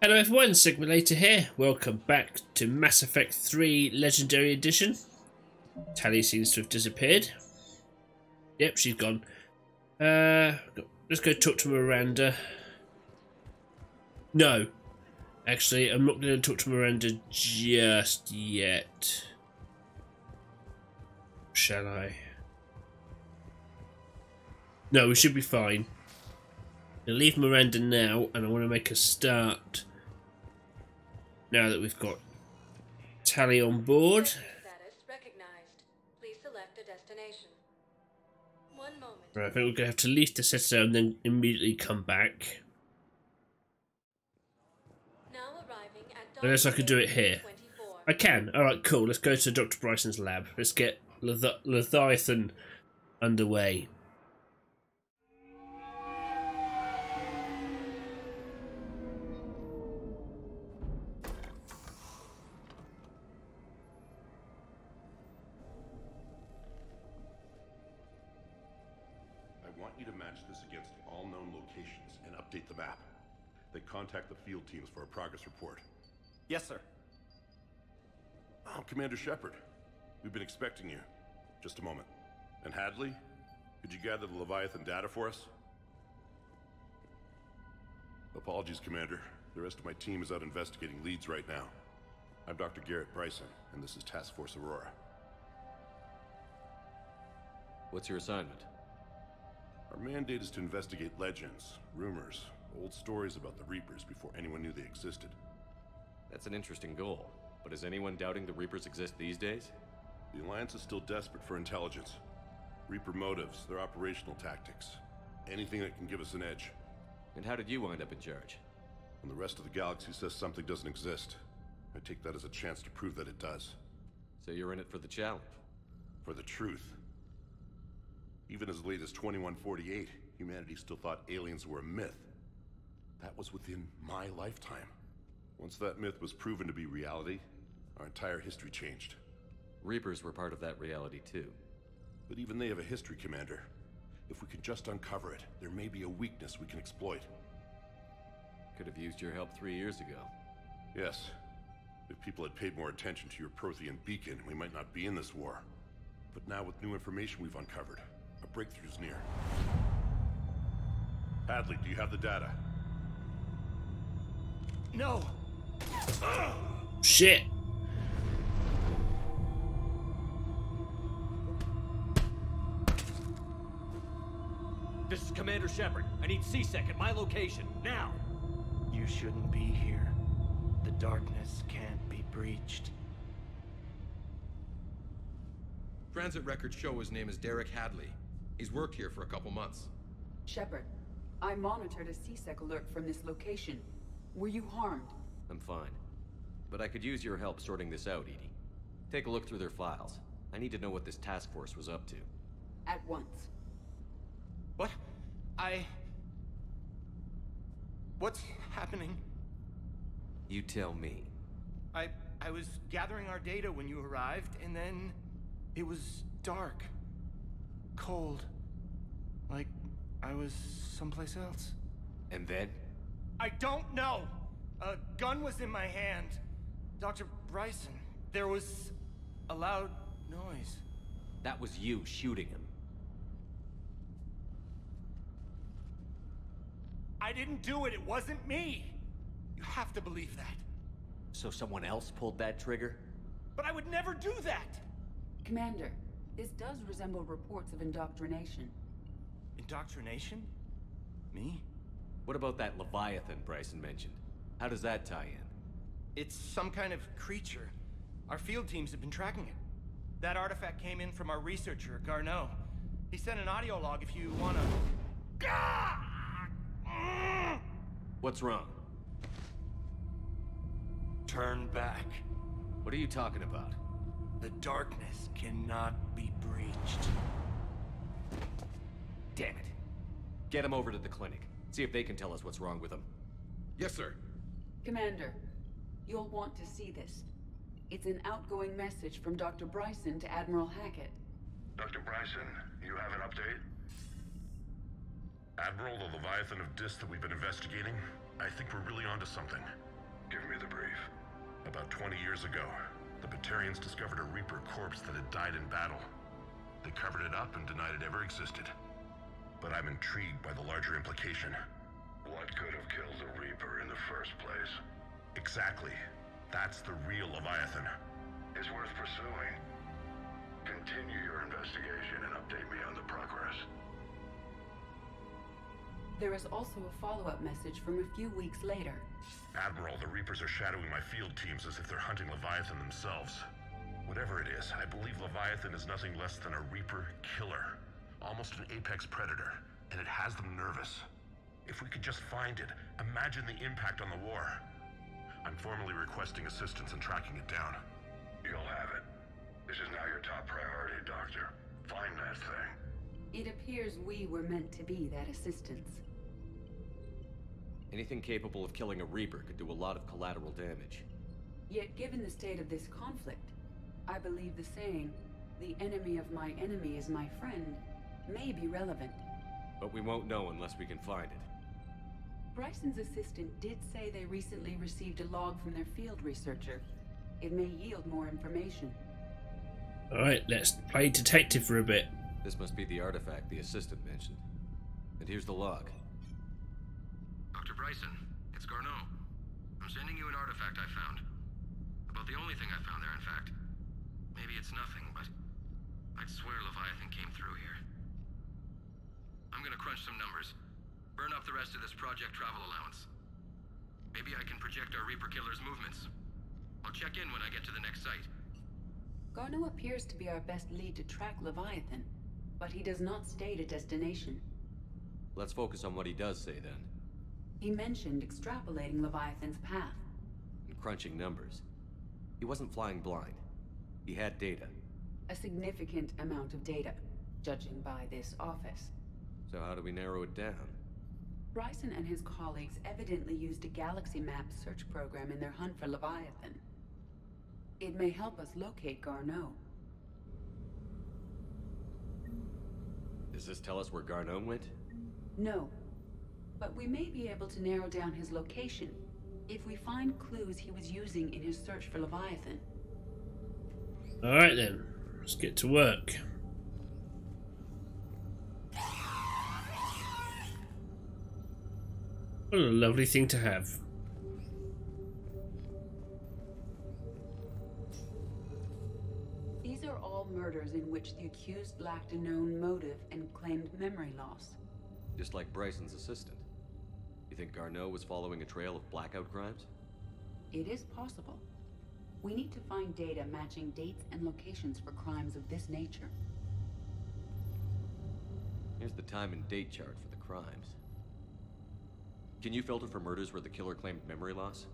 Hello everyone, Sigma Later here. Welcome back to Mass Effect 3 Legendary Edition. Tali seems to have disappeared. Yep, she's gone. Uh, let's go talk to Miranda. No. Actually, I'm not going to talk to Miranda just yet. Shall I? No, we should be fine. I'll leave Miranda now, and I want to make a start now that we've got Tali on board. Status recognized. Please select a destination. One moment. Right, I think we're going to have to leave the set and then immediately come back. Now arriving at Unless I could do it here. 24. I can. Alright, cool. Let's go to Dr. Bryson's lab. Let's get Leviathan underway. Field teams for a progress report. Yes, sir. Oh, Commander Shepard. We've been expecting you. Just a moment. And Hadley? Could you gather the Leviathan data for us? Apologies, Commander. The rest of my team is out investigating leads right now. I'm Dr. Garrett Bryson, and this is Task Force Aurora. What's your assignment? Our mandate is to investigate legends, rumors, old stories about the Reapers before anyone knew they existed. That's an interesting goal. But is anyone doubting the Reapers exist these days? The Alliance is still desperate for intelligence. Reaper motives, their operational tactics. Anything that can give us an edge. And how did you wind up in charge? When the rest of the galaxy says something doesn't exist, I take that as a chance to prove that it does. So you're in it for the challenge. For the truth. Even as late as 2148, humanity still thought aliens were a myth. That was within my lifetime. Once that myth was proven to be reality, our entire history changed. Reapers were part of that reality too. But even they have a history, Commander. If we can just uncover it, there may be a weakness we can exploit. Could have used your help three years ago. Yes. If people had paid more attention to your Prothean beacon, we might not be in this war. But now with new information we've uncovered, a breakthrough's near. Hadley, do you have the data? No! Shit. This is Commander Shepard. I need C-Sec at my location, now! You shouldn't be here. The darkness can't be breached. Transit records show his name is Derek Hadley. He's worked here for a couple months. Shepard, I monitored a C-Sec alert from this location. Were you harmed? I'm fine. But I could use your help sorting this out, EDI. Take a look through their files. I need to know what this task force was up to. At once. What? I... What's happening? You tell me. I... I was gathering our data when you arrived, and then... It was dark. Cold. Like I was someplace else. And then? I don't know! A gun was in my hand. Dr. Bryson, there was a loud noise. That was you shooting him. I didn't do it, it wasn't me! You have to believe that. So someone else pulled that trigger? But I would never do that! Commander, this does resemble reports of indoctrination. Indoctrination? Me? What about that Leviathan Bryson mentioned? How does that tie in? It's some kind of creature. Our field teams have been tracking it. That artifact came in from our researcher, Garneau. He sent an audio log if you wanna... What's wrong? Turn back. What are you talking about? The darkness cannot be breached. Damn it. Get him over to the clinic. See if they can tell us what's wrong with them. Yes, sir. Commander, you'll want to see this. It's an outgoing message from Dr. Bryson to Admiral Hackett. Dr. Bryson, you have an update? Admiral, the Leviathan of Dis that we've been investigating, I think we're really onto something. Give me the brief. About 20 years ago, the Batarians discovered a Reaper corpse that had died in battle. They covered it up and denied it ever existed. But I'm intrigued by the larger implication. What could have killed the Reaper in the first place? Exactly. That's the real Leviathan. It's worth pursuing. Continue your investigation and update me on the progress. There is also a follow-up message from a few weeks later. Admiral, the Reapers are shadowing my field teams as if they're hunting Leviathan themselves. Whatever it is, I believe Leviathan is nothing less than a Reaper killer. Almost an apex predator, and it has them nervous. If we could just find it, imagine the impact on the war. I'm formally requesting assistance in tracking it down. You'll have it. This is now your top priority, Doctor. Find that thing. It appears we were meant to be that assistance. Anything capable of killing a Reaper could do a lot of collateral damage. Yet given the state of this conflict, I believe the saying, the enemy of my enemy is my friend, may be relevant. But we won't know unless we can find it. Bryson's assistant did say they recently received a log from their field researcher. It may yield more information. Alright, let's play detective for a bit. This must be the artifact the assistant mentioned. And here's the log. Dr. Bryson, it's Garneau. I'm sending you an artifact I found. About the only thing I found there, in fact. Maybe it's nothing, but I'd swear Leviathan came through here. I'm gonna crunch some numbers. Burn up the rest of this project travel allowance. Maybe I can project our Reaper killer's movements. I'll check in when I get to the next site. Garneau appears to be our best lead to track Leviathan, but he does not state a destination. Let's focus on what he does say then. He mentioned extrapolating Leviathan's path. And crunching numbers. He wasn't flying blind. He had data. A significant amount of data, judging by this office. So how do we narrow it down? Bryson and his colleagues evidently used a galaxy map search program in their hunt for Leviathan. It may help us locate Garneau. Does this tell us where Garneau went? No. But we may be able to narrow down his location if we find clues he was using in his search for Leviathan. Alright then, let's get to work. What a lovely thing to have. These are all murders in which the accused lacked a known motive and claimed memory loss. Just like Bryson's assistant. You think Garneau was following a trail of blackout crimes? It is possible. We need to find data matching dates and locations for crimes of this nature. Here's the time and date chart for the crimes. Can you filter for murders where the killer claimed memory loss?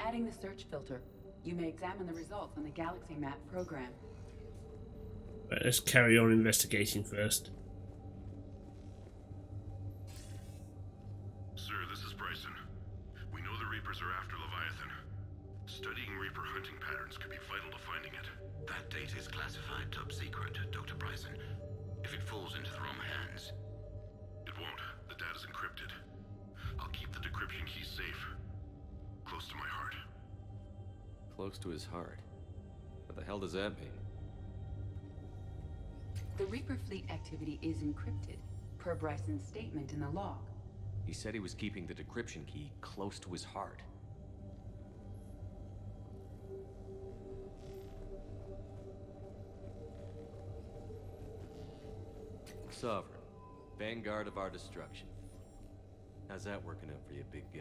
Adding the search filter, you may examine the results on the Galaxy Map program. Right, let's carry on investigating first. Sir, this is Bryson. We know the Reapers are after Leviathan. Studying Reaper hunting patterns could be vital to finding it. That data is classified top secret, Dr. Bryson. If it falls into the wrong hands, safe. Close to my heart. Close to his heart. What the hell does that mean? The Reaper fleet activity is encrypted, per Bryson's statement in the log. He said he was keeping the decryption key close to his heart. Sovereign, vanguard of our destruction. How's that working out for you, big guy?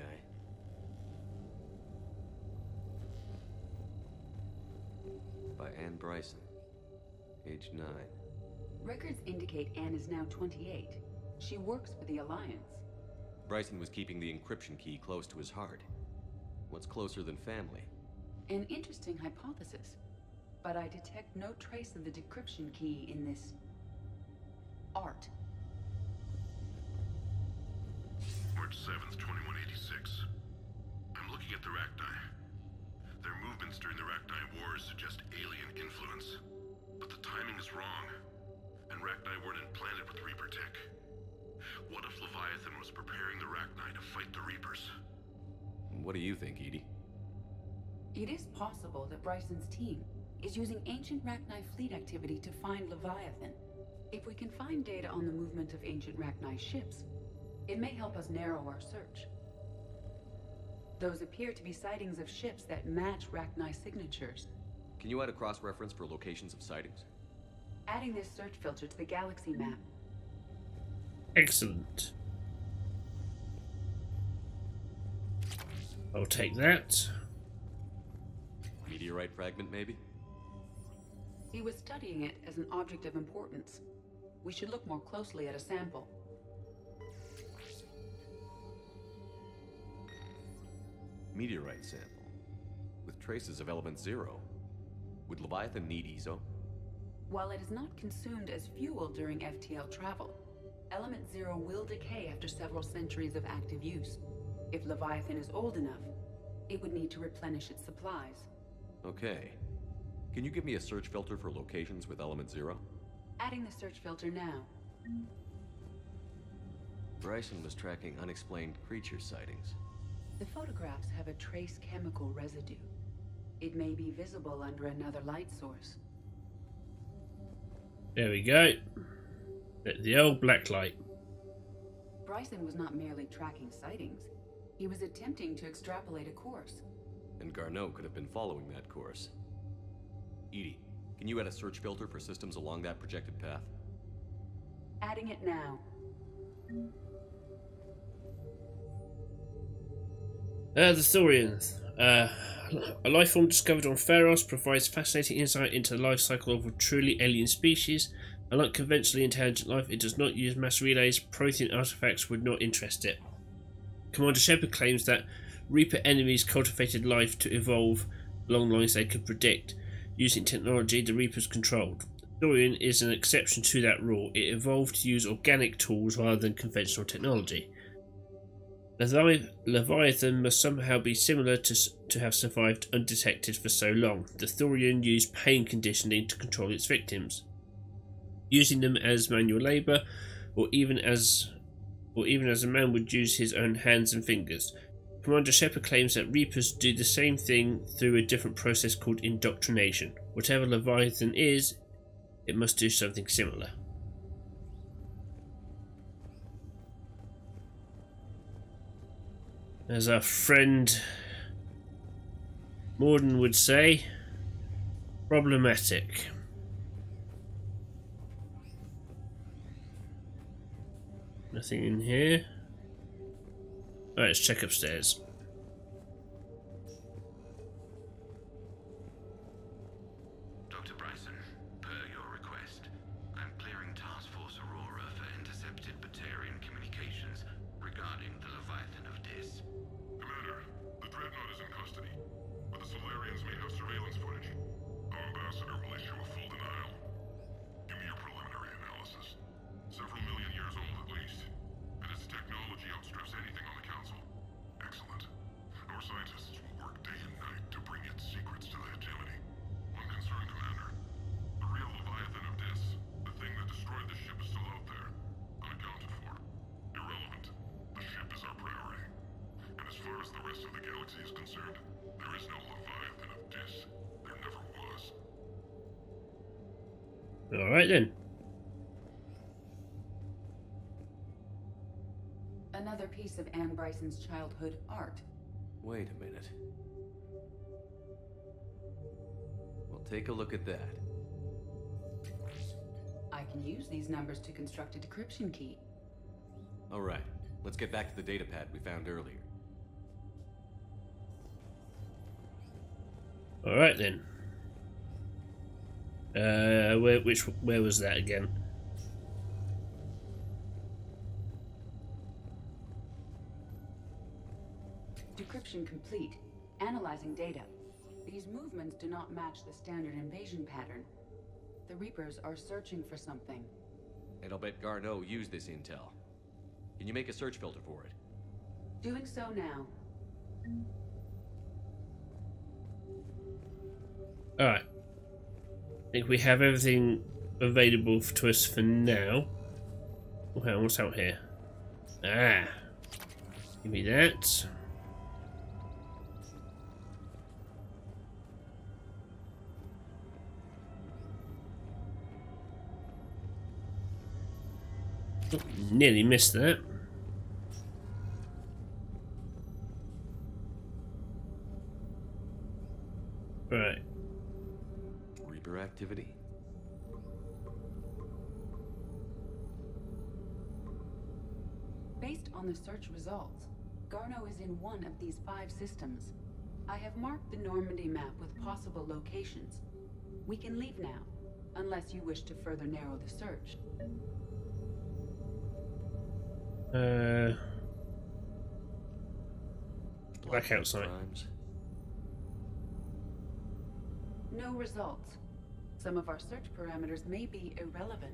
By Anne Bryson, age 9. Records indicate Anne is now 28. She works for the Alliance. Bryson was keeping the encryption key close to his heart. What's closer than family? An interesting hypothesis. But I detect no trace of the decryption key in this... art. March 7th, 2186. I'm looking at the Rachni. Their movements during the Rachni Wars suggest alien influence. But the timing is wrong. And Rachni weren't implanted with Reaper tech. What if Leviathan was preparing the Rachni to fight the Reapers? What do you think, EDI? It is possible that Bryson's team is using ancient Rachni fleet activity to find Leviathan. If we can find data on the movement of ancient Rachni ships, it may help us narrow our search. Those appear to be sightings of ships that match Rachni signatures. Can you add a cross-reference for locations of sightings? Adding this search filter to the galaxy map. Excellent. I'll take that. Meteorite fragment, maybe? He was studying it as an object of importance. We should look more closely at a sample. Meteorite sample. With traces of element zero. Would Leviathan need eezo? While it is not consumed as fuel during FTL travel, Element Zero will decay after several centuries of active use. If Leviathan is old enough, it would need to replenish its supplies. Okay. Can you give me a search filter for locations with element zero? Adding the search filter now. Bryson was tracking unexplained creature sightings. The photographs have a trace chemical residue. It may be visible under another light source. There we go. The old black light. Bryson was not merely tracking sightings. He was attempting to extrapolate a course. And Garneau could have been following that course. EDI, can you add a search filter for systems along that projected path? Adding it now. Uh, the Thorians. Uh, a life form discovered on Feros provides fascinating insight into the life cycle of a truly alien species. Unlike conventionally intelligent life, it does not use mass relays. Prothean artifacts would not interest it. Commander Shepard claims that Reaper enemies cultivated life to evolve along lines they could predict. Using technology the Reapers controlled. Thorian is an exception to that rule. It evolved to use organic tools rather than conventional technology. Levi- Leviathan must somehow be similar to, to have survived undetected for so long. The Thorian used pain conditioning to control its victims, using them as manual labour, or even as, or even as a man would use his own hands and fingers. Commander Shepard claims that Reapers do the same thing through a different process called indoctrination. Whatever Leviathan is, it must do something similar. As our friend Mordin would say, problematic. Nothing in here. Alright, let's check upstairs. As the rest of the galaxy is concerned, there is no Leviathan of Dis. There never was. Alright then. Another piece of Anne Bryson's childhood art. Wait a minute. Well, take a look at that. I can use these numbers to construct a decryption key. Alright, let's get back to the data pad we found earlier. Alright then. Uh, where, which, where was that again? Decryption complete. Analyzing data. These movements do not match the standard invasion pattern. The Reapers are searching for something. And I'll bet Garneau used this intel. Can you make a search filter for it? Doing so now. Alright. I think we have everything available to us for now. Oh, what's out here? Ah. Give me that. Oh, nearly missed that. Reaper activity? Based on the search results, Garneau is in one of these five systems. I have marked the Normandy map with possible locations. We can leave now, unless you wish to further narrow the search. Uh, Back outside. No results. Some of our search parameters may be irrelevant.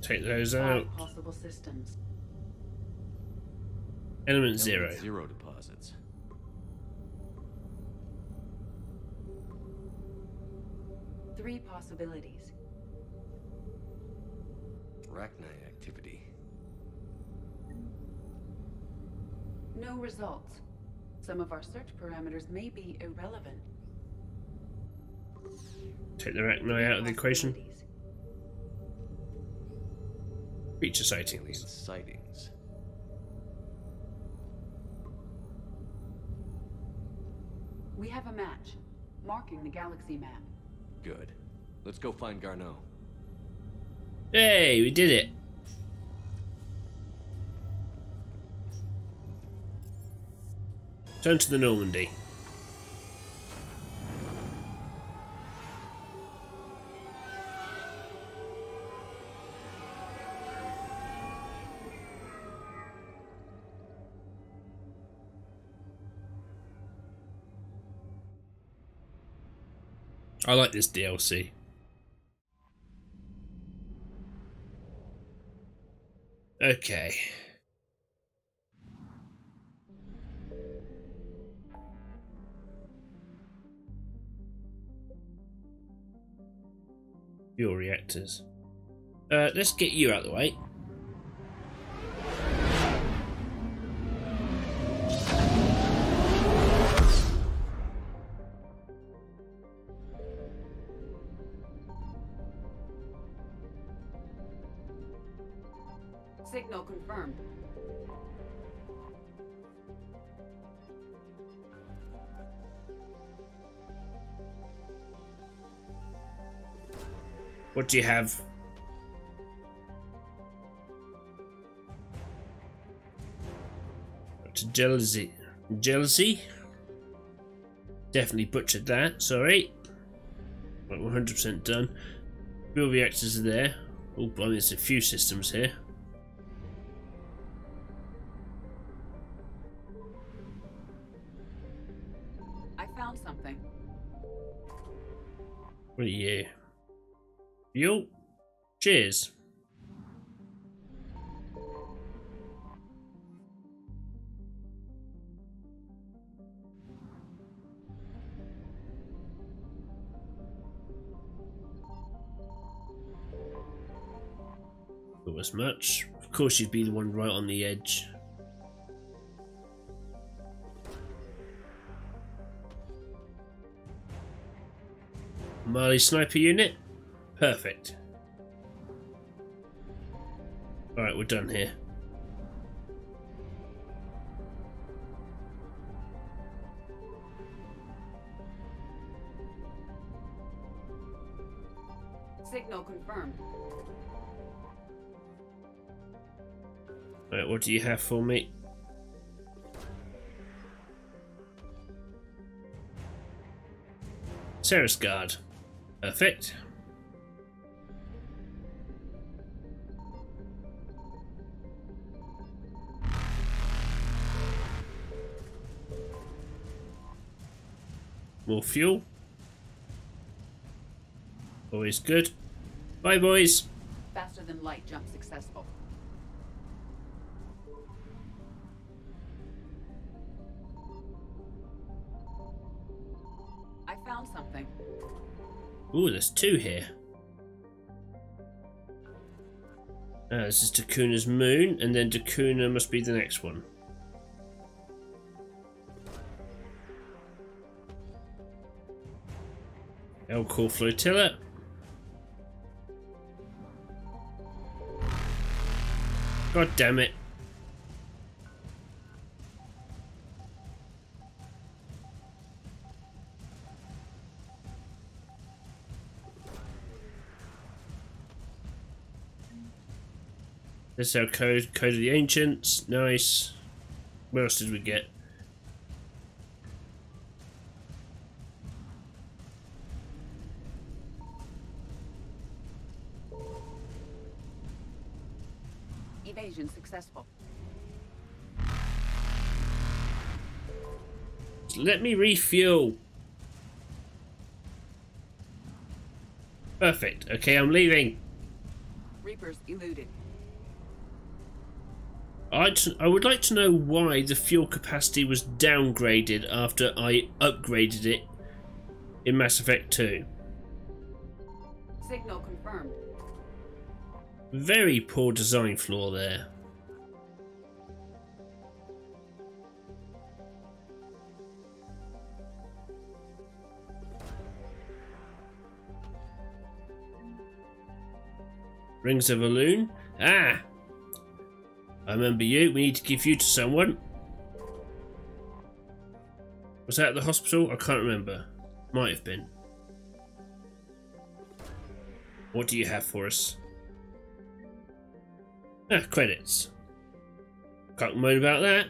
take those out. Five possible systems. Element zero. Element Zero deposits. Three possibilities. Arachnite activity. No results. Some of our search parameters may be irrelevant. Take the arachnoi out of the equation. Possibilities. Creature Alien sightings. sightings. We have a match, marking the galaxy map. Good. Let's go find Garneau. Hey, we did it. Turn to the Normandy. I like this DLC. Okay. Fuel reactors. Uh, let's get you out of the way. Confirmed. What do you have? To jealousy. Jealousy? Definitely butchered that, sorry. Right, 100% done. Fuel reactors are there. Oh, blimey, there's a few systems here. What you? Fuel? Cheers. As much. Of course you'd be the one right on the edge. Marley sniper unit? Perfect. Alright, we're done here. Signal confirmed. Right, what do you have for me? Serrice guard. Perfect. More fuel. Always good. Bye, boys. Faster than light jump successful. Ooh, there's two here. Uh, this is Takuna's moon, and then Takuna must be the next one. El Cool Flotilla. God damn it. This is our code, code of the ancients. Nice. What else did we get? Evasion successful. Let me refuel. Perfect. Okay, I'm leaving. Reapers eluded. I'd, I would like to know why the fuel capacity was downgraded after I upgraded it in Mass Effect 2. Signal confirmed. Very poor design flaw there. Rings of a Loon? Ah! I remember you. We need to give you to someone. Was that at the hospital? I can't remember. Might have been. What do you have for us? Ah, credits. Can't moan about that.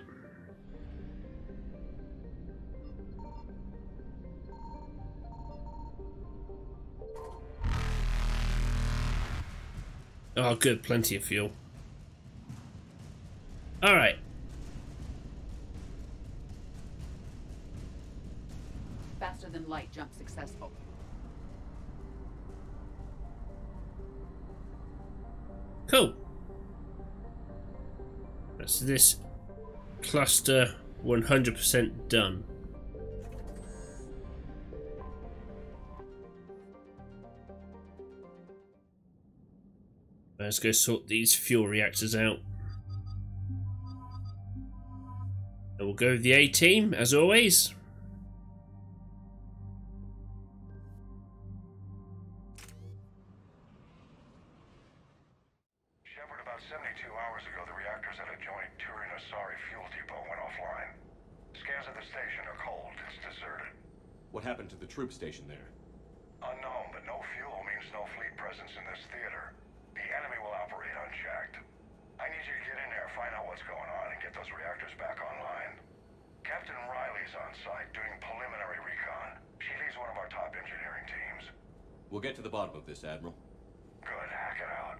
Oh, good. Plenty of fuel. Alright. Faster than light jump successful. Cool. That's this cluster 100% done. Let's go sort these fuel reactors out. We'll go with the A team, as always. Shepard, about 72 hours ago, the reactors at adjoining Turian Asari fuel depot went offline. Scans of the station are cold. It's deserted. What happened to the troop station there? Unknown, but no fuel means no fleet presence in this theater. The enemy will operate unchecked. I need you to get in there, find out what's going on, and get those reactors back online. Captain Riley's on site doing preliminary recon. She leads one of our top engineering teams. We'll get to the bottom of this, Admiral. Good, Hackett out.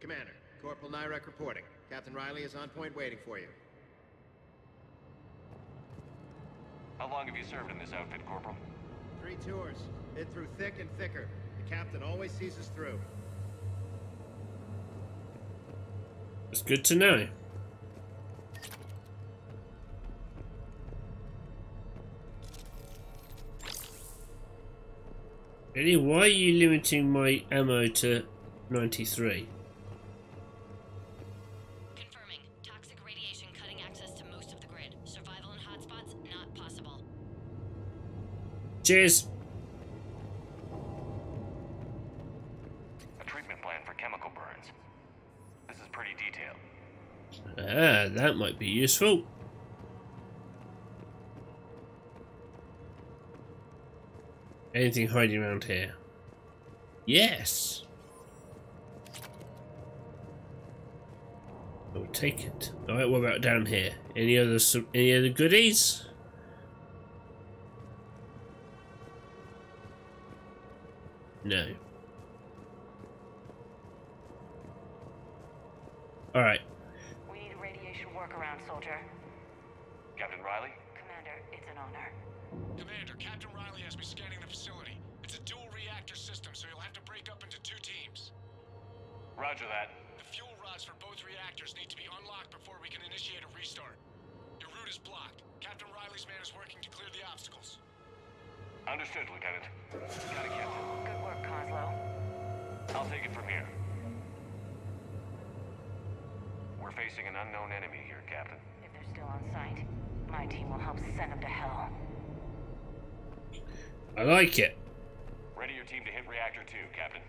Commander, Corporal Nyrek reporting. Captain Riley is on point waiting for you. How long have you served in this outfit, Corporal? Three tours. Been through thick and thicker. The captain always sees us through. It's good to know. EDI, why are you limiting my ammo to 93? Confirming. Toxic radiation cutting access to most of the grid. Survival in hotspots not possible. Cheers. A treatment plan for chemical burns. This is pretty detailed. Ah, that might be useful. Anything hiding around here? Yes. I will take it. All right. What about down here? Any other any other goodies? No. All Roger that. The fuel rods for both reactors need to be unlocked before we can initiate a restart. Your route is blocked. Captain Riley's man is working to clear the obstacles. Understood, Lieutenant. Got it, Captain. Good work, Coslow. I'll take it from here. We're facing an unknown enemy here, Captain. If they're still on site, my team will help send them to hell. I like it. Ready your team to hit reactor 2, Captain.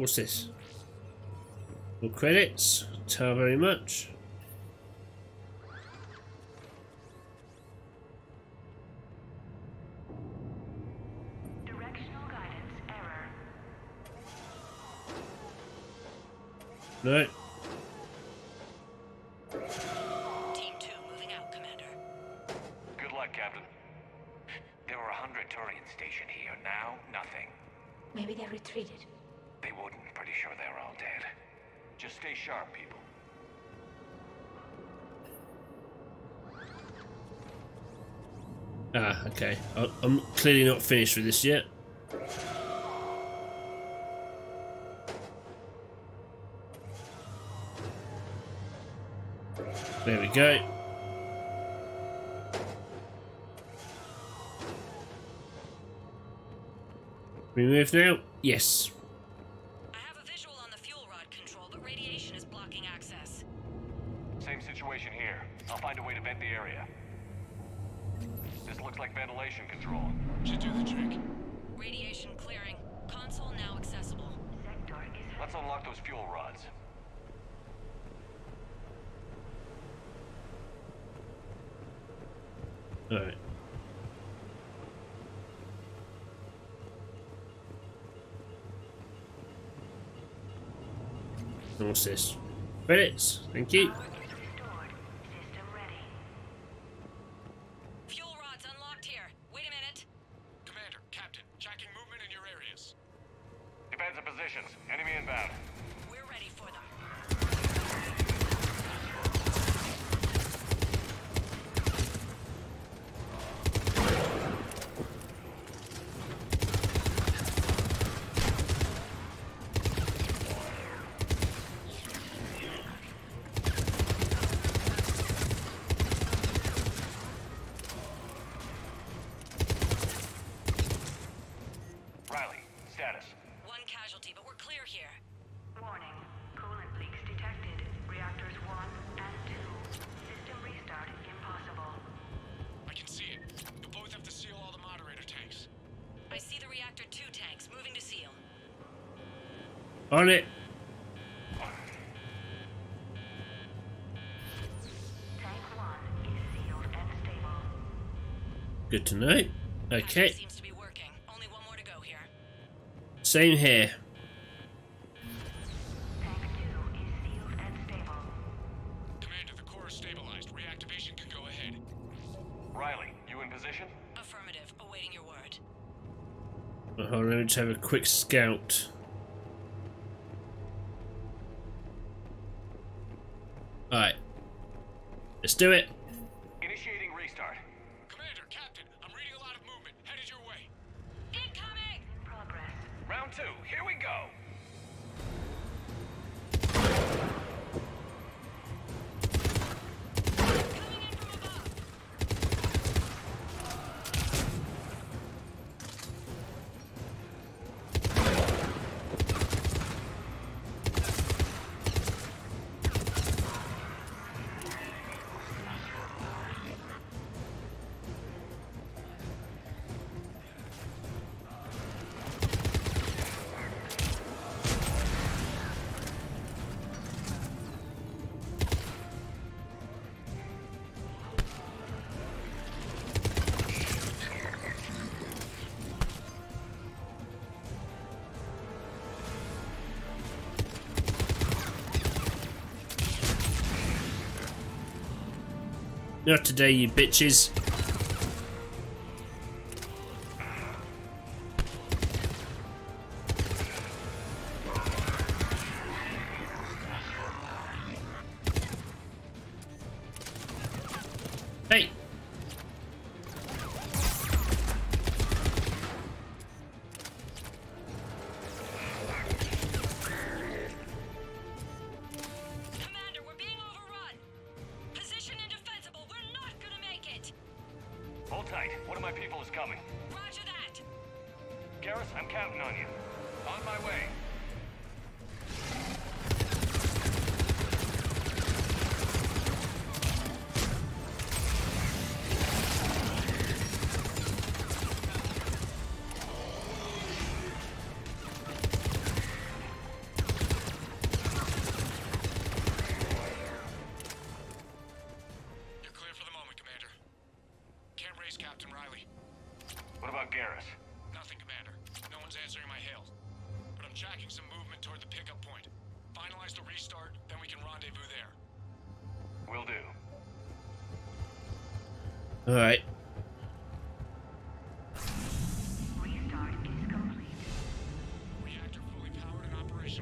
What's this? No credits. Tell very much. Directional guidance error. No. clearly not finished with this yet. There we go. Remove now? Yes. Minutes. Credits. Thank you. Tonight. Okay. Seems to be working. Only one more to go here. Same here. The core stabilized. Reactivation can go ahead. Riley, you in position? Affirmative. Awaiting your word. Well, hold on, let have a quick scout. Alright. Let's do it. go! today, you bitches.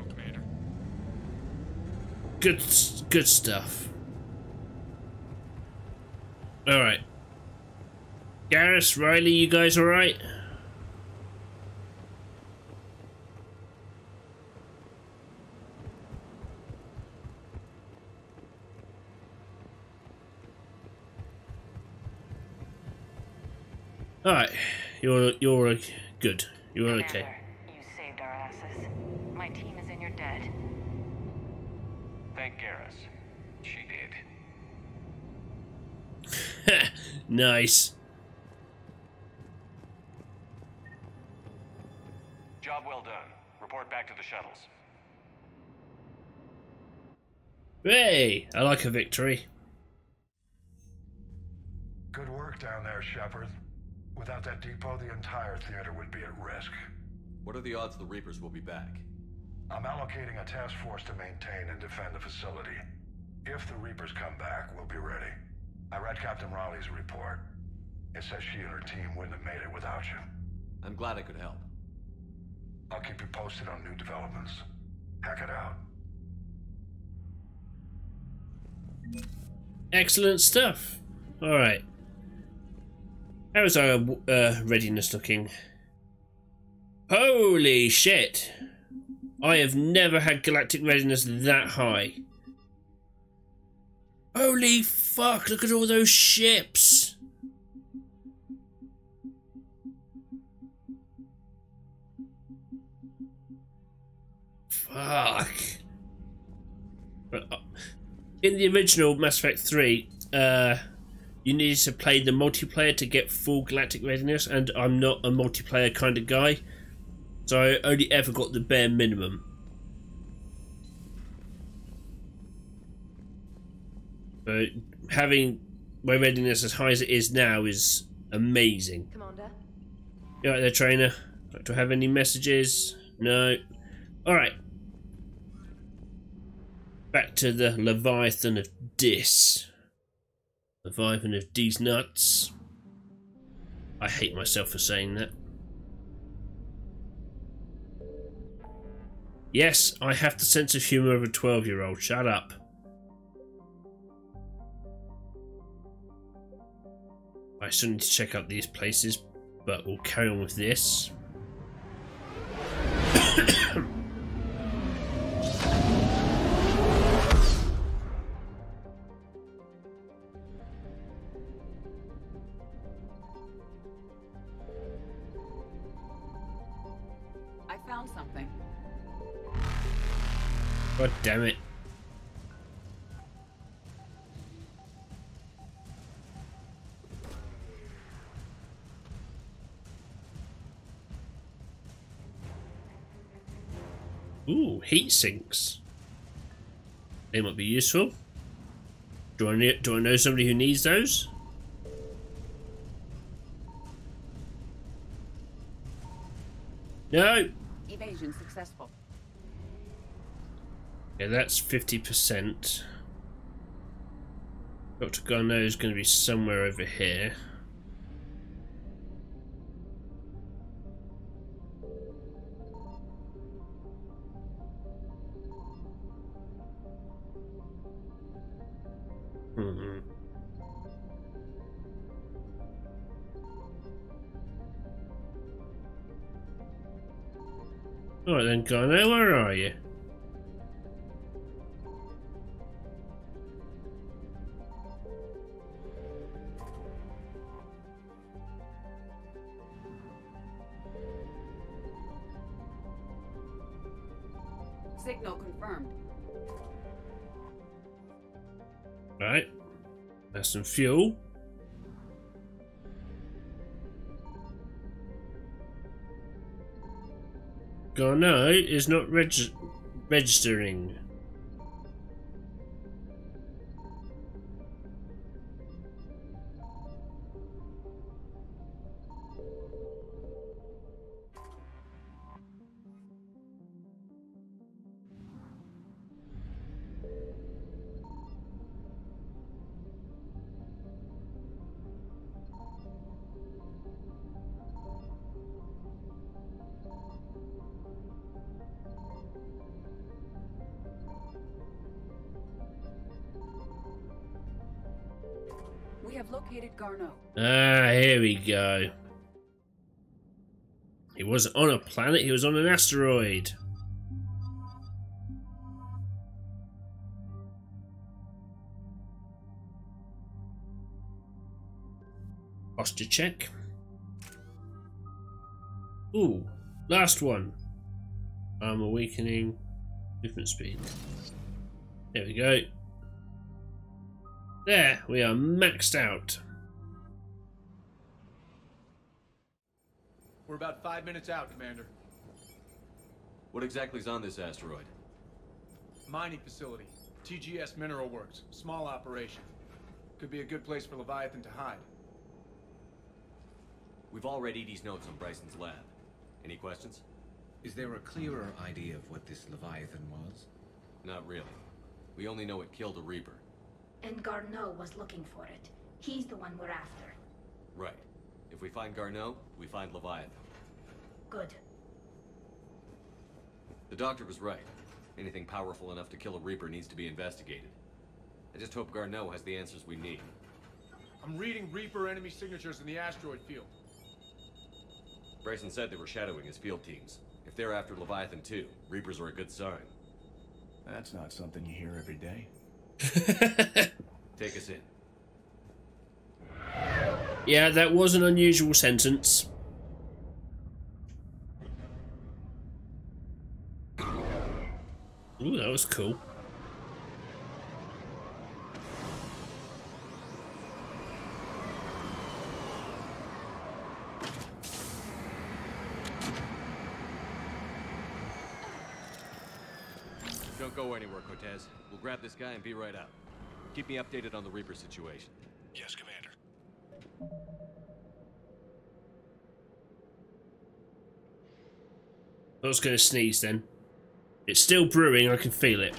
Commander. Good, good stuff. Alright. Garrus, Riley, you guys alright? Alright, you're you're uh, good. You're okay. You saved our asses. My team is in your debt. Thank Garrus. She did. nice. Job well done. Report back to the shuttles. Hey, I like a victory. Without that depot, the entire theater would be at risk. What are the odds the Reapers will be back? I'm allocating a task force to maintain and defend the facility. If the Reapers come back, we'll be ready. I read Captain Raleigh's report. It says she and her team wouldn't have made it without you. I'm glad I could help. I'll keep you posted on new developments. Hackett out. Excellent stuff. Alright. How's our uh, readiness looking? Holy shit! I have never had galactic readiness that high. Holy fuck, look at all those ships! Fuck. Uh, in the original Mass Effect 3, uh, you needed to play the multiplayer to get full galactic readiness, and I'm not a multiplayer kind of guy, so I only ever got the bare minimum. But having my readiness as high as it is now is amazing. Commander? You right there, trainer? Do I have any messages? No. Alright. Back to the Leviathan of Dis. Leviathan of these nuts. I hate myself for saying that. Yes, I have the sense of humour of a 12 year old. Shut up. I still need to check out these places, but we'll carry on with this. Heat sinks. They might be useful. Do I, do I know somebody who needs those? No! Evasion successful. Yeah, that's 50%. Dr. Garneau is going to be somewhere over here. Then, Garneau, where are you? Signal confirmed. Right. There's some fuel. Garneau is not reg registering. Ah, here we go. He wasn't on a planet, he was on an asteroid. Posture check. Ooh, last one. I'm awakening. Movement speed. There we go. There, we are maxed out. About five minutes out, Commander. What exactly is on this asteroid? Mining facility. TGS Mineral Works. Small operation. Could be a good place for Leviathan to hide. We've all read EDI's notes on Bryson's lab. Any questions? Is there a clearer idea of what this Leviathan was? Not really. We only know it killed a Reaper. And Garneau was looking for it. He's the one we're after. Right. If we find Garneau, we find Leviathan. Good. The doctor was right. Anything powerful enough to kill a Reaper needs to be investigated. I just hope Garneau has the answers we need. I'm reading Reaper enemy signatures in the asteroid field. Bryson said they were shadowing his field teams. If they're after Leviathan too, Reapers are a good sign. That's not something you hear every day. Take us in. Yeah, that was an unusual sentence. Ooh, that was cool. Don't go anywhere, Cortez. We'll grab this guy and be right out. Keep me updated on the Reaper situation. Yes, Commander. I was going to sneeze then. It's still brewing, I can feel it.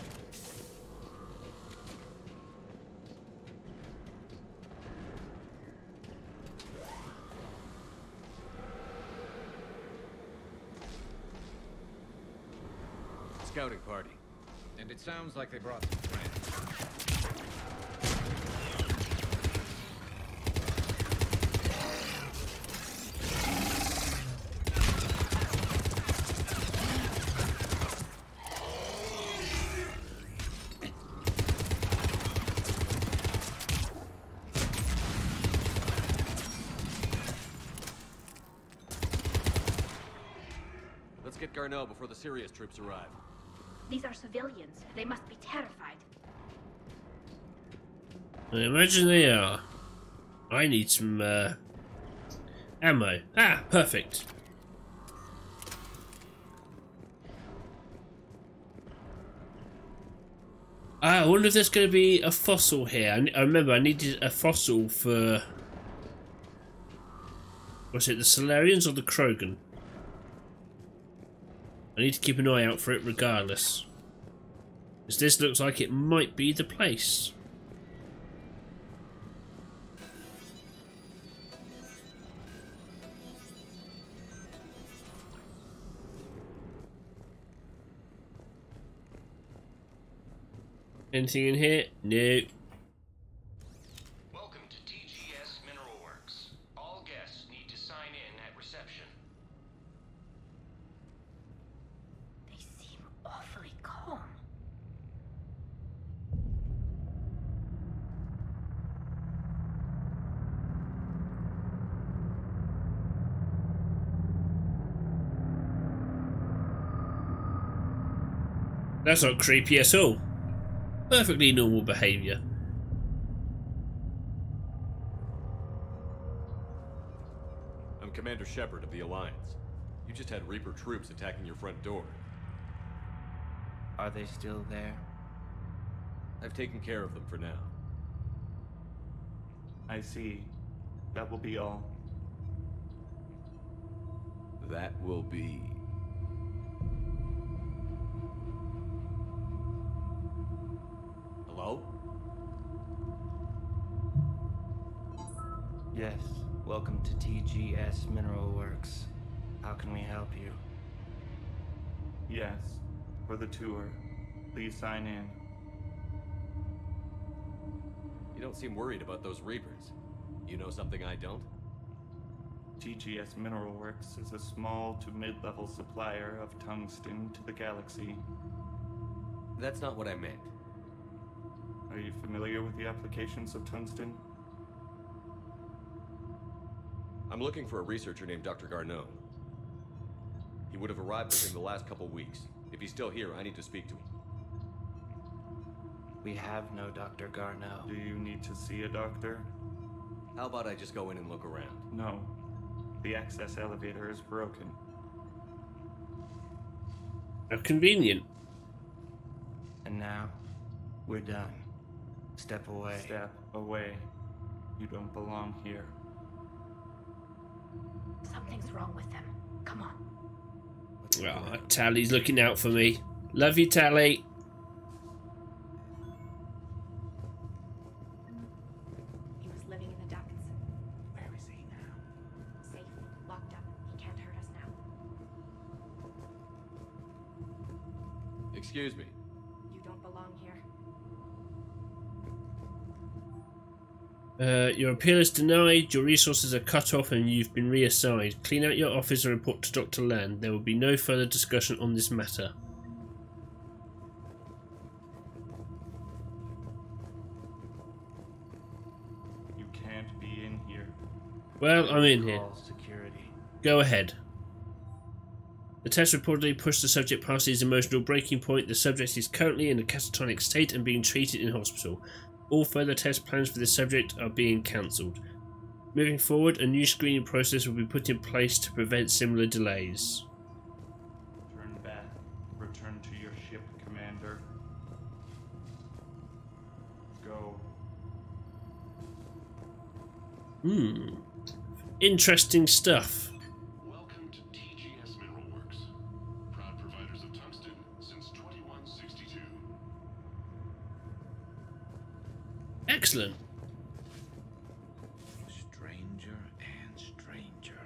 Scouting party. And it sounds like they brought some friends. Let's get Garneau before the Sirius troops arrive. These are civilians. They must be terrified. I imagine they are. I need some uh, ammo. Ah, perfect. Ah, I wonder if there's going to be a fossil here. I, I remember I needed a fossil for... Was it the Salarians or the Krogan? I need to keep an eye out for it regardless. Because this looks like it might be the place. Anything in here? No. Welcome to TGS Mineral Works. All guests need to sign in at reception. They seem awfully calm. That's not creepy at all. Perfectly normal behaviour. I'm Commander Shepard of the Alliance. You just had Reaper troops attacking your front door. Are they still there? I've taken care of them for now. I see. That will be all. That will be... Yes. Welcome to TGS Mineral Works. How can we help you? Yes. For the tour. Please sign in. You don't seem worried about those Reapers. You know something I don't? TGS Mineral Works is a small to mid-level supplier of tungsten to the galaxy. That's not what I meant. Are you familiar with the applications of tungsten? I'm looking for a researcher named Dr. Garneau. He would have arrived within the last couple weeks. If he's still here, I need to speak to him. We have no Dr. Garneau. Do you need to see a doctor? How about I just go in and look around? No. The access elevator is broken. How convenient. And now, we're done. Step away. Step away. You don't belong here. Something's wrong with them. Come on. Tali's looking out for me. Love you, Tally. Uh, your appeal is denied, your resources are cut off, and you've been reassigned. Clean out your office and report to Dr. Land. There will be no further discussion on this matter. You can't be in here. Well, I'm in here. Security. Go ahead. The test reportedly pushed the subject past his emotional breaking point. The subject is currently in a catatonic state and being treated in hospital. All further test plans for the subject are being cancelled. Moving forward, a new screening process will be put in place to prevent similar delays. Turn back. Return to your ship, Commander. Go. Hmm. Interesting stuff. Excellent. Stranger and stranger.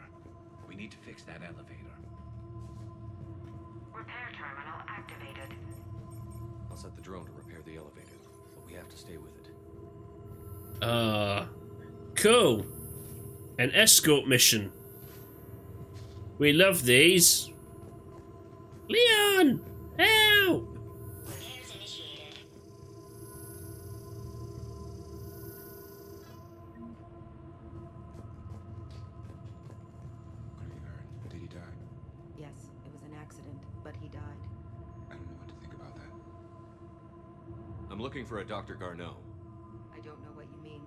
We need to fix that elevator. Repair terminal activated. I'll set the drone to repair the elevator, but we have to stay with it. Ah, cool. An escort mission. We love these. Leon, help! I'm looking for a Dr. Garneau. I don't know what you mean.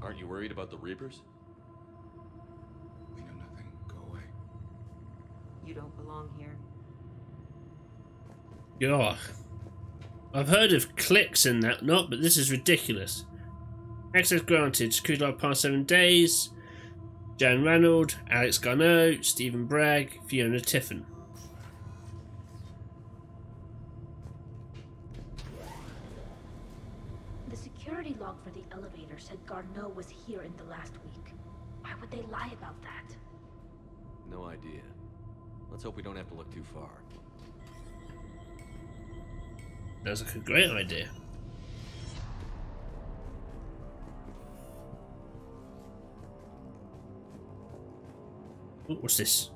Aren't you worried about the Reapers? We know nothing. Go away. You don't belong here. God. I've heard of clicks and that not, but this is ridiculous. Access granted. Security log past seven days. Jan Ranald, Alex Garneau, Stephen Bragg, Fiona Tiffin. Was here in the last week. Why would they lie about that? No idea. Let's hope we don't have to look too far. That's like a great idea. Ooh, what's this?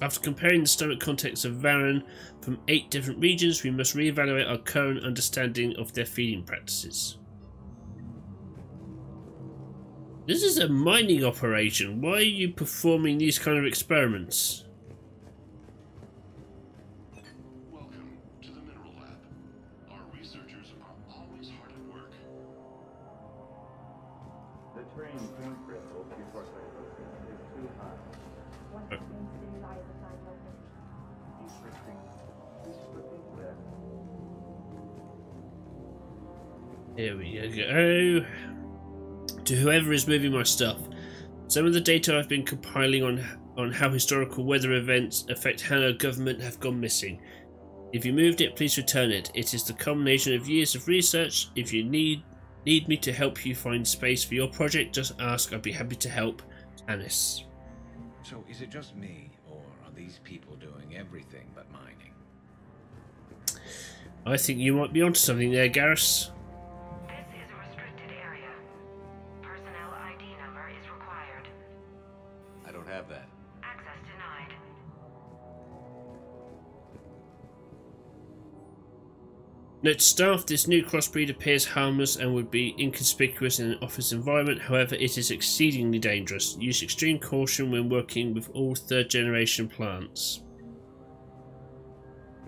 After comparing the stomach contents of varren from eight different regions, we must reevaluate our current understanding of their feeding practices. This is a mining operation. Why are you performing these kind of experiments? Welcome to the Mineral Lab. Our researchers are always hard at work. The train came brittle before is too high. Keep pushing. Keep pushing left. Here we go. To whoever is moving my stuff. Some of the data I've been compiling on on how historical weather events affect our government have gone missing. If you moved it, please return it. It is the culmination of years of research. If you need need me to help you find space for your project, just ask. I'd be happy to help. Anis. So is it just me, or are these people doing everything but mining? I think you might be onto something there, Garrus. Note to staff, this new crossbreed appears harmless and would be inconspicuous in an office environment, however it is exceedingly dangerous. Use extreme caution when working with all third generation plants.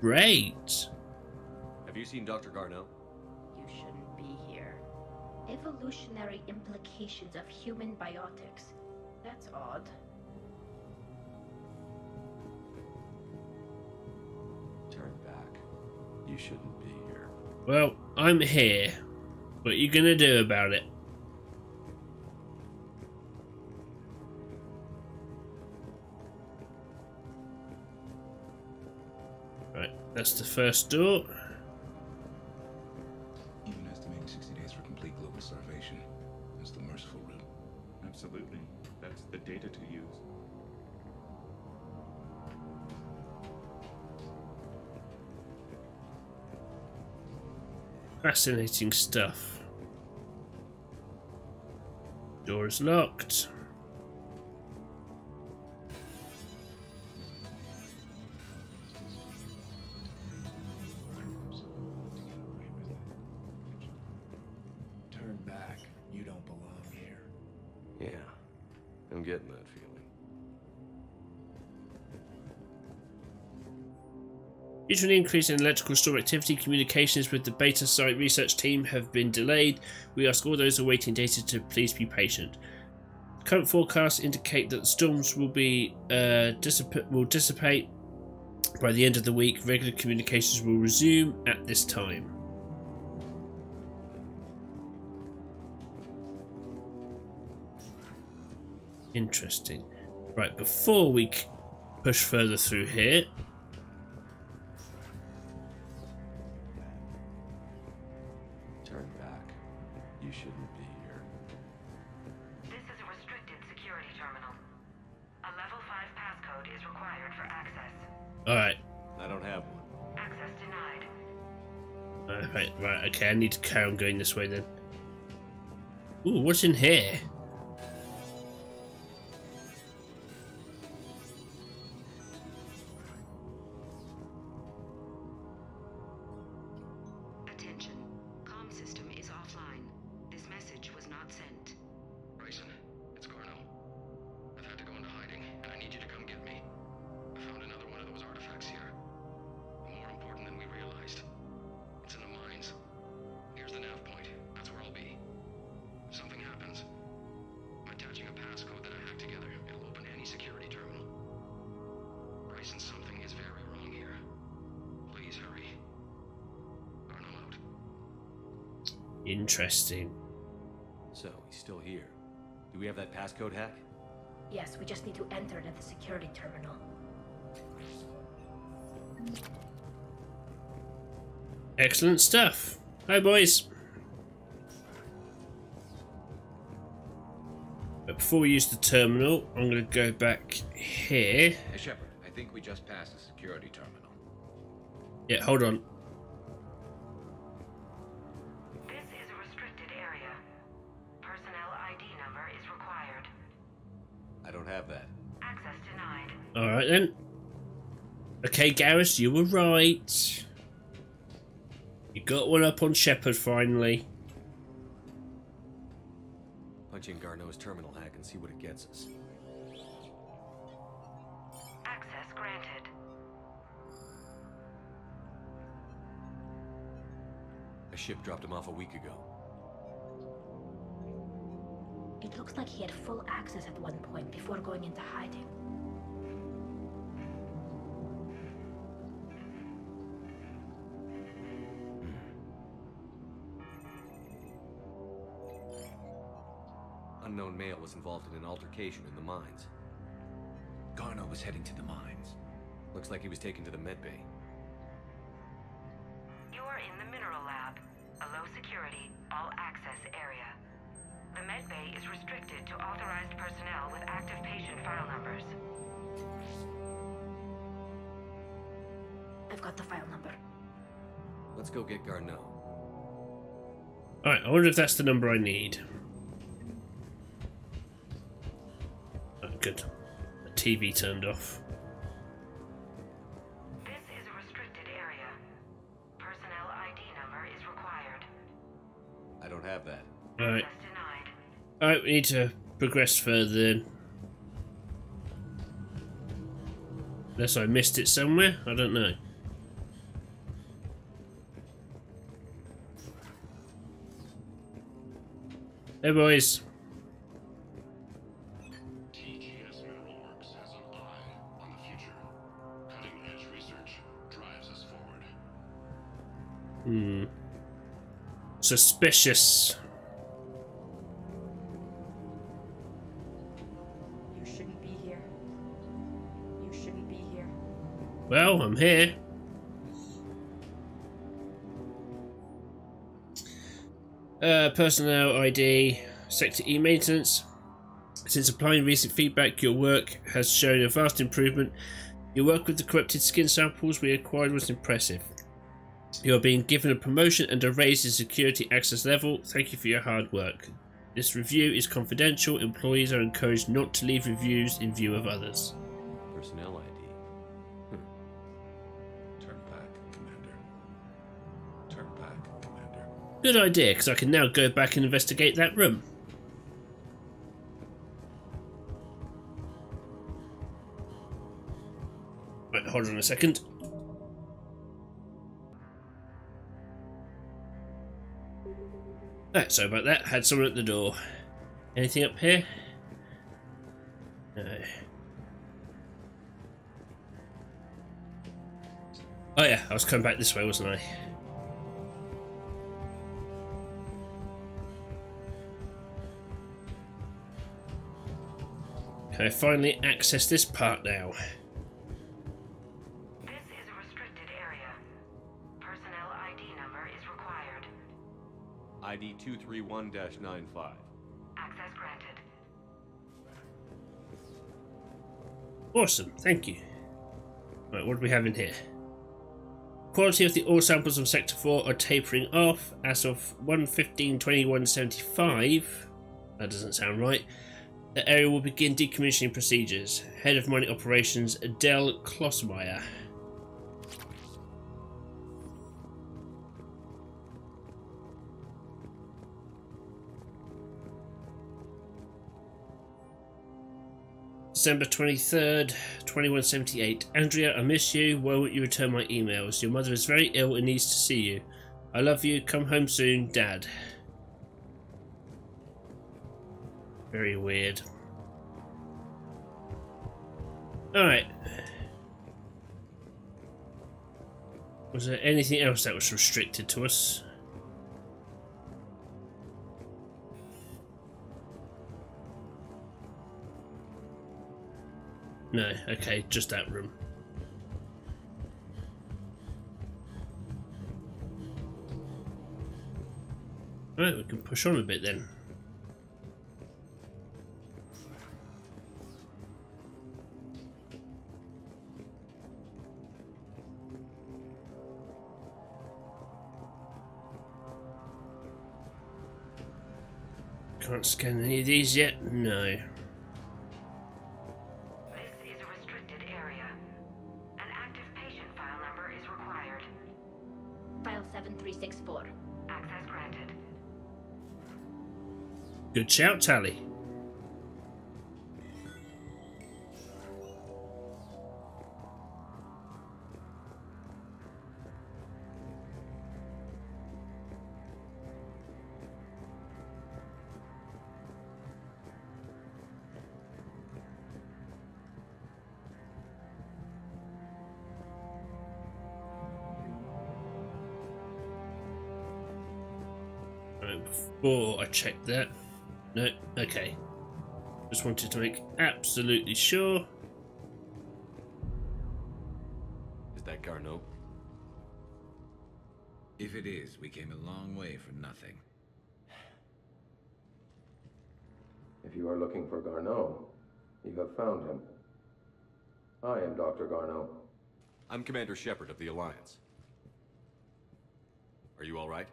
Great! Have you seen Dr. Garneau? You shouldn't be here. Evolutionary implications of human biotics. That's odd. Turn back. You shouldn't be here. Well, I'm here. What are you gonna do about it? Right, that's the first door. Fascinating stuff. Door is locked. Due to an increase in electrical storm activity, communications with the beta site research team have been delayed. We ask all those awaiting data to please be patient. Current forecasts indicate that storms will be uh, dissip- will dissipate by the end of the week. Regular communications will resume at this time. Interesting. Right, before we push further through here, Turn back. You shouldn't be here. This is a restricted security terminal. A level 5 passcode is required for access. Alright. I don't have one. Access denied. Uh, right, right, okay, I need to carry on going this way then. Ooh, what's in here? Excellent stuff. Hi, boys. But before we use the terminal, I'm going to go back here. Hey, Shepard, I think we just passed the security terminal. Yeah, hold on. This is a restricted area. Personnel ID number is required. I don't have that. Access denied. Alright then. Okay, Garrus, you were right. You got one up on Shepard finally. Punch in Garneau's terminal hack and see what it gets us. Access granted. A ship dropped him off a week ago. It looks like he had full access at one point before going into hiding. Unknown male was involved in an altercation in the mines. Garneau was heading to the mines. Looks like he was taken to the medbay. You are in the mineral lab, a low security, all access area. The medbay is restricted to authorized personnel with active patient file numbers. I've got the file number. Let's go get Garneau. Alright, I wonder if that's the number I need. TV turned off. This is a restricted area. Personnel ID number is required. I don't have that. Alright. Alright, we need to progress further then. Unless I missed it somewhere, I don't know. Hey boys. Suspicious. You shouldn't be here. You shouldn't be here. Well, I'm here. Uh, personnel ID, Sector E maintenance. Since applying recent feedback, your work has shown a vast improvement. Your work with the corrupted skin samples we acquired was impressive. You are being given a promotion and a raise in security access level. Thank you for your hard work. This review is confidential. Employees are encouraged not to leave reviews in view of others. Personnel ID. Hmm. Turn back, Commander. Turn back, Commander. Good idea, because I can now go back and investigate that room. Right, hold on a second. Right, sorry about that. Had someone at the door. Anything up here? No. Oh yeah, I was coming back this way, wasn't I? Okay, finally access this part now? 231-95. Access granted. Awesome, thank you. Right, what do we have in here? Quality of the ore samples of Sector 4 are tapering off as of 1.15.21.75. That doesn't sound right. The area will begin decommissioning procedures. Head of Mining Operations, Adele Klossmeyer. December 23rd, 2178. Andrea, I miss you. Why won't you return my emails? Your mother is very ill and needs to see you. I love you. Come home soon, Dad. Very weird. Alright. Was there anything else that was restricted to us? No, okay, just that room. Alright, we can push on a bit then. Can't scan any of these yet? No. Good shout, Tali. Before I check that. No, okay. Just wanted to make absolutely sure. Is that Garneau? If it is, we came a long way for nothing. If you are looking for Garneau, you have found him. I am Dr. Garneau. I'm Commander Shepard of the Alliance. Are you all right?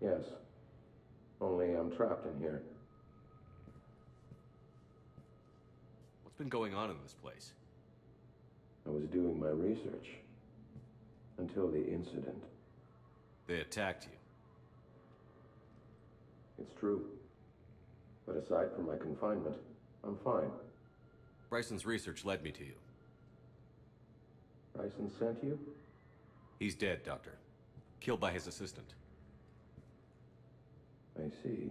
Yes. Only I'm trapped in here. What's been going on in this place? I was doing my research. Until the incident. They attacked you. It's true. But aside from my confinement, I'm fine. Bryson's research led me to you. Bryson sent you? He's dead, Doctor. Killed by his assistant. I see.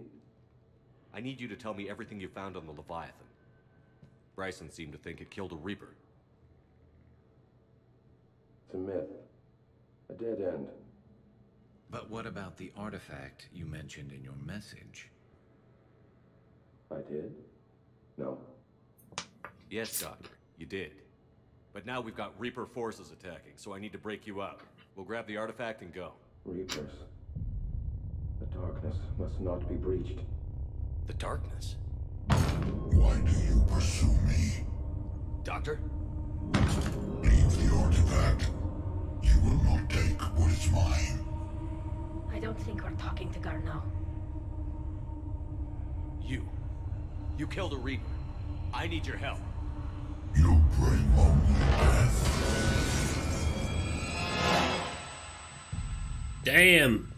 I need you to tell me everything you found on the Leviathan. Bryson seemed to think it killed a Reaper. It's a myth. A dead end. But what about the artifact you mentioned in your message? I did? No. Yes, Doctor, you did. But now we've got Reaper forces attacking, so I need to break you up. We'll grab the artifact and go. Reapers. The darkness must not be breached. The darkness? Why do you pursue me? Doctor? Leave the artifact. You will not take what is mine. I don't think we're talking to Garneau. You. You killed a Reaper. I need your help. You bring only death. Damn.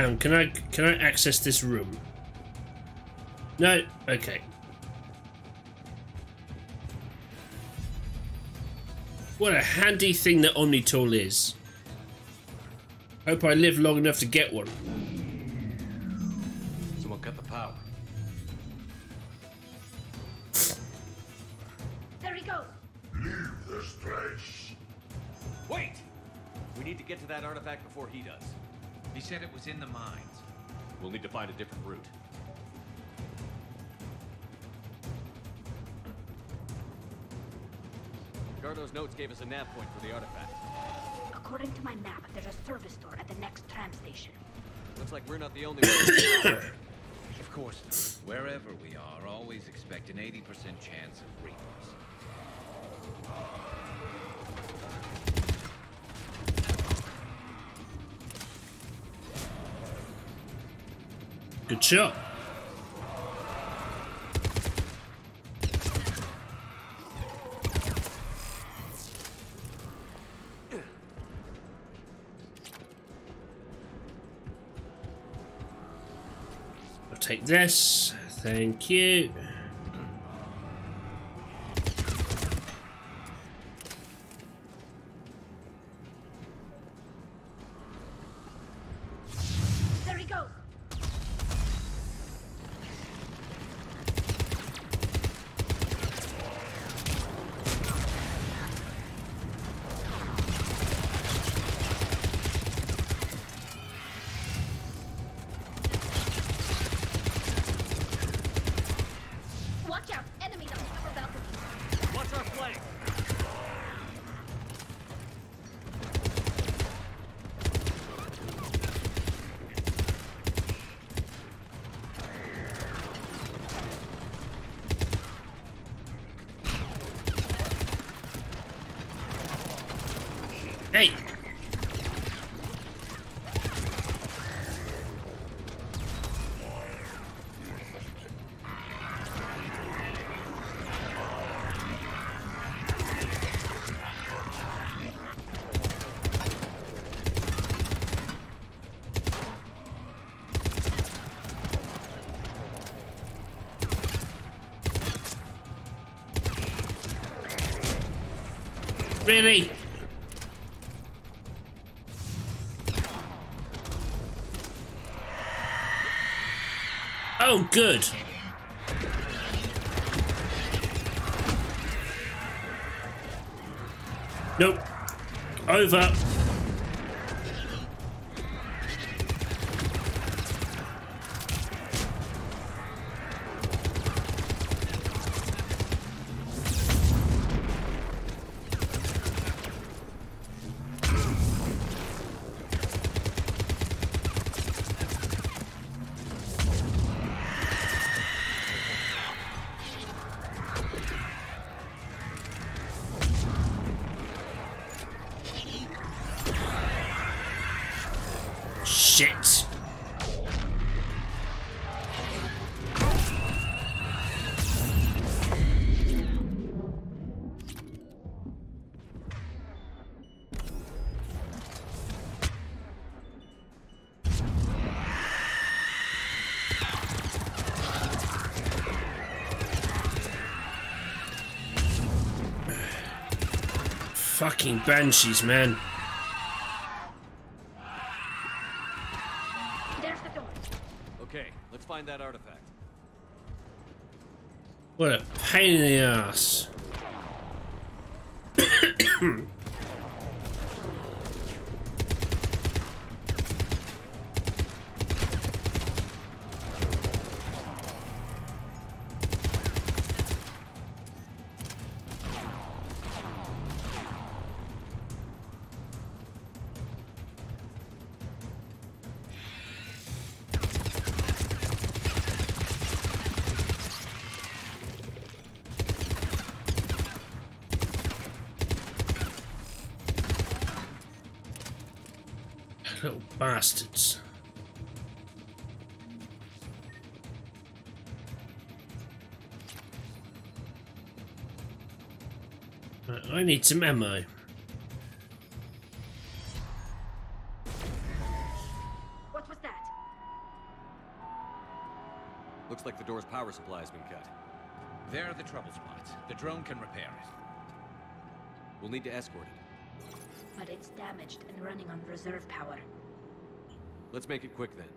Hang on, can I can I access this room? No. Okay. What a handy thing that Omni tool is. Hope I live long enough to get one. Someone cut the power. There he goes! Leave this place. Wait! We need to get to that artifact before he does. He said it was in the mines. We'll need to find a different route. Garneau's notes gave us a nav point for the artifact. According to my map, there's a service door at the next tram station. Looks like we're not the only ones. Of course, wherever we are, always expect an 80% chance of Reapers. Good shot. I'll take this. Thank you. There he goes! Watch out! Enemies on the upper balcony! What's our flank? Hey! Really? Good. Nope. Over. Fucking banshees, man. There's the door. Okay, let's find that artifact. What a pain in the ass. Need some ammo. What was that? Looks like the door's power supply has been cut. There are the trouble spots. The drone can repair it. We'll need to escort it. But it's damaged and running on reserve power. Let's make it quick then.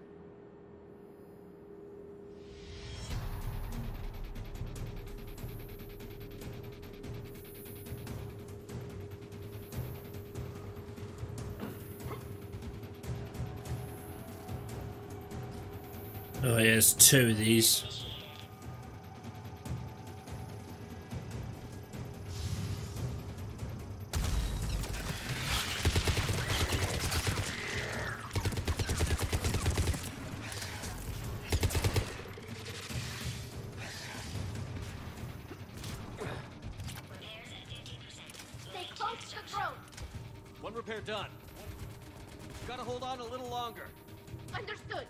Oh, yeah, there's two of these. Stay close to the drone. One repair done. Gotta hold on a little longer. Understood.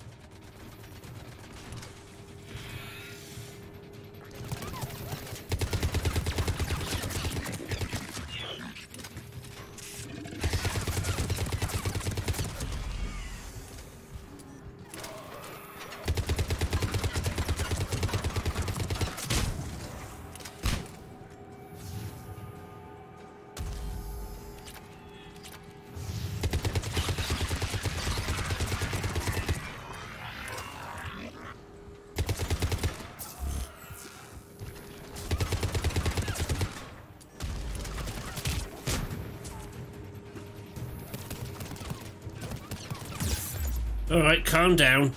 Alright, calm down.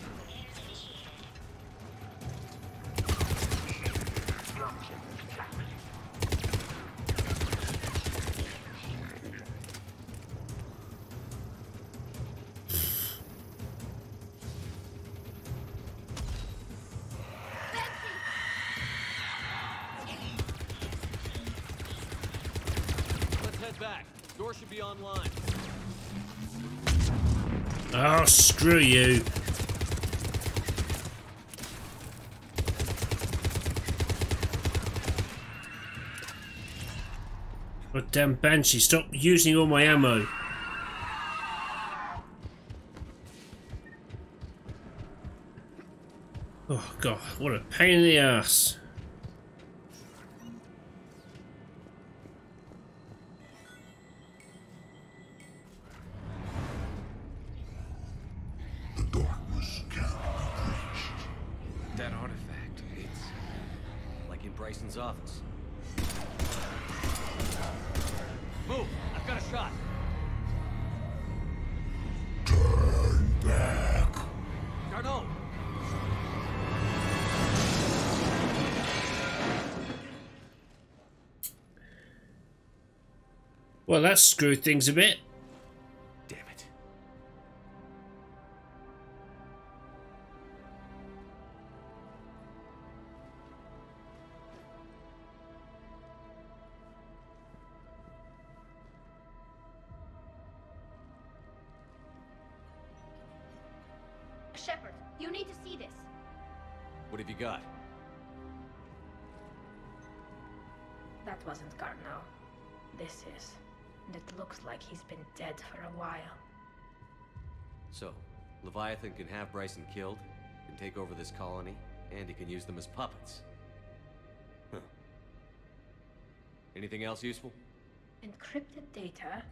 Screw you. God damn Banshee, stop using all my ammo. Oh god, what a pain in the ass. Well, that screwed things a bit. Leviathan can have Bryson killed, can take over this colony, and he can use them as puppets. Huh. Anything else useful? Encrypted data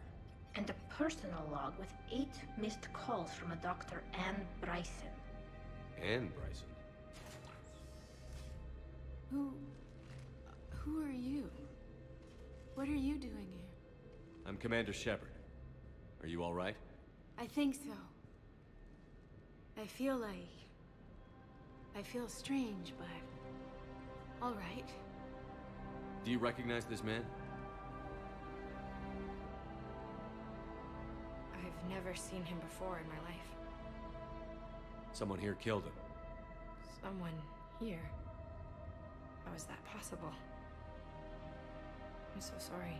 and a personal log with eight missed calls from a Dr. Anne Bryson. Anne Bryson. Who. Who are you? What are you doing here? I'm Commander Shepard. Are you alright? I think so. I feel like. I feel strange, but. Alright. Do you recognize this man? I've never seen him before in my life. Someone here killed him. Someone here. How is that possible? I'm so sorry.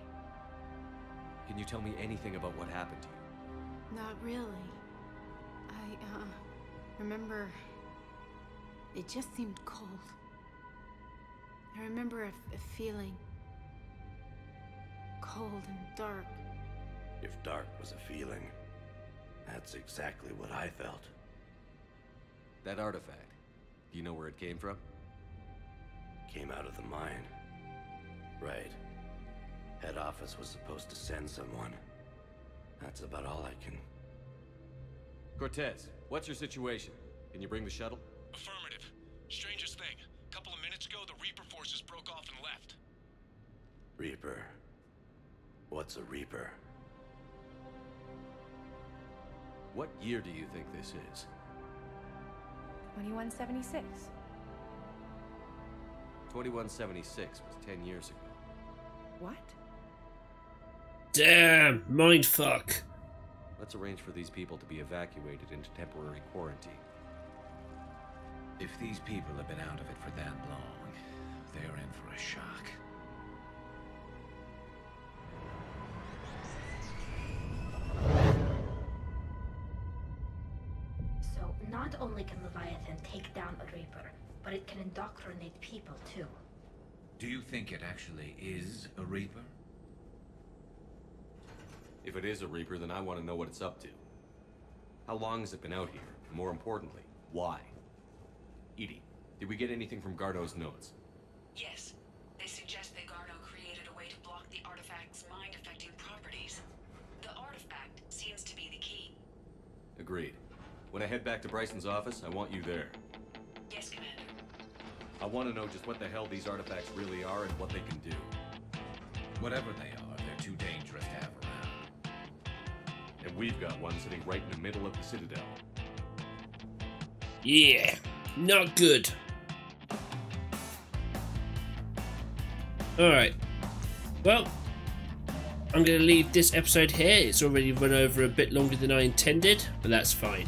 Can you tell me anything about what happened to you? Not really. I, uh, remember. It just seemed cold. I remember a, a feeling. Cold and dark. If dark was a feeling, that's exactly what I felt. That artifact, do you know where it came from? Came out of the mine. Right. Head office was supposed to send someone. That's about all I can. Cortez, what's your situation? Can you bring the shuttle? Affirmative. Strangest thing. A couple of minutes ago, the Reaper forces broke off and left. Reaper. What's a Reaper? What year do you think this is? 2176. 2176 was 10 years ago. What? Damn, mind fuck. Let's arrange for these people to be evacuated into temporary quarantine. If these people have been out of it for that long, they're in for a shock. So, not only can Leviathan take down a Reaper, but it can indoctrinate people too. Do you think it actually is a Reaper? If it is a Reaper, then I want to know what it's up to. How long has it been out here? And more importantly, why? EDI, did we get anything from Garneau's notes? Yes. They suggest that Garneau created a way to block the artifact's mind-affecting properties. The artifact seems to be the key. Agreed. When I head back to Bryson's office, I want you there. Yes, Commander. I want to know just what the hell these artifacts really are and what they can do. Whatever they And we've got one sitting right in the middle of the Citadel. Yeah, not good. Alright. Well, I'm going to leave this episode here. It's already run over a bit longer than I intended, but that's fine.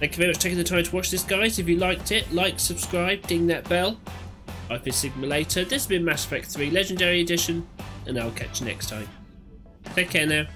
Thank you very much for taking the time to watch this, guys. If you liked it, like, subscribe, ding that bell. I've been Sigma later. This has been Mass Effect 3 Legendary Edition, and I'll catch you next time. Take care now.